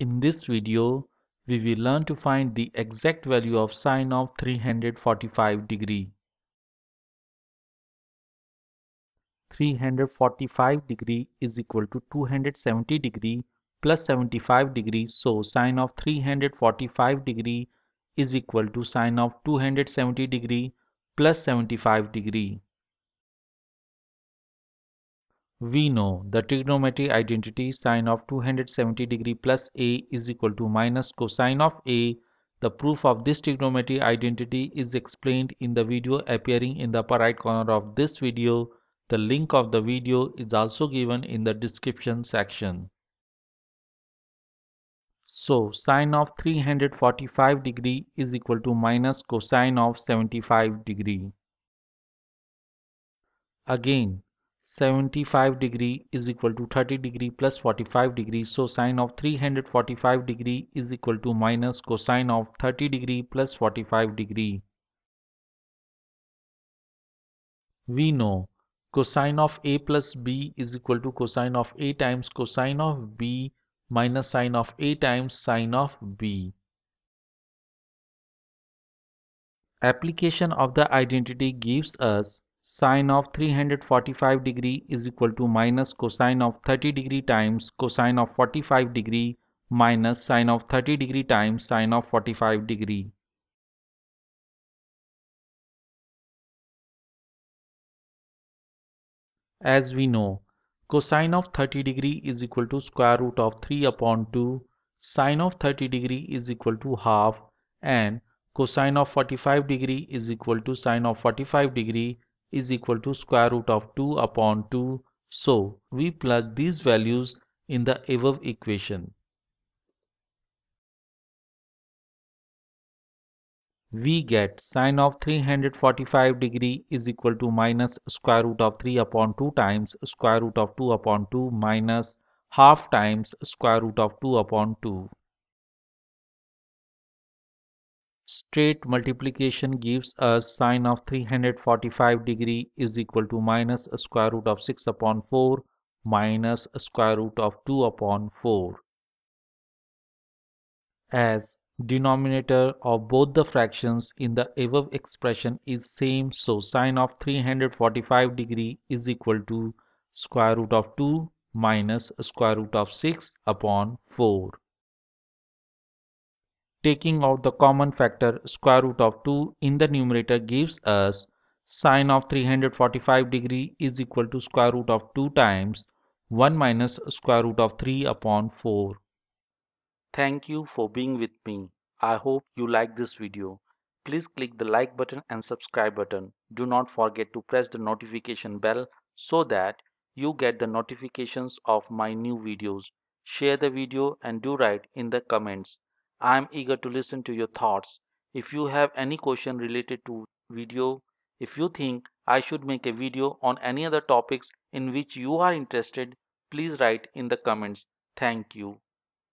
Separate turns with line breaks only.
In this video, we will learn to find the exact value of sine of 345 degree. 345 degree is equal to 270 degree plus 75 degree. So sine of 345 degree is equal to sine of 270 degree plus 75 degree. We know the trigonometry identity sine of 270 degree plus a is equal to minus cosine of a. The proof of this trigonometry identity is explained in the video appearing in the upper right corner of this video. The link of the video is also given in the description section. So sine of 345 degree is equal to minus cosine of 75 degree. Again 75 degree is equal to 30 degree plus 45 degree. So sine of 345 degree is equal to minus cosine of 30 degree plus 45 degree. We know cosine of a plus b is equal to cosine of a times cosine of b minus sine of a times sine of b. Application of the identity gives us sine of 345 degree is equal to minus cosine of 30 degree times cosine of 45 degree minus sine of 30 degree times sine of 45 degree. As we know, cosine of 30 degree is equal to square root of 3 upon 2, sine of 30 degree is equal to half and cosine of 45 degree is equal to sine of 45 degree is equal to square root of 2 upon 2. So we plug these values in the above equation. We get sine of 345 degree is equal to minus square root of 3 upon 2 times square root of 2 upon 2 minus half times square root of 2 upon 2. Straight multiplication gives us sine of 345 degree is equal to minus square root of 6 upon 4 minus square root of 2 upon 4. As denominator of both the fractions in the above expression is same so sine of 345 degree is equal to square root of 2 minus square root of 6 upon 4. Taking out the common factor square root of 2 in the numerator gives us sine of 345 degree is equal to square root of 2 times 1 minus square root of 3 upon 4. Thank you for being with me. I hope you like this video. Please click the like button and subscribe button. Do not forget to press the notification bell so that you get the notifications of my new videos. Share the video and do write in the comments. I am eager to listen to your thoughts. If you have any question related to video, if you think I should make a video on any other topics in which you are interested, please write in the comments. Thank you.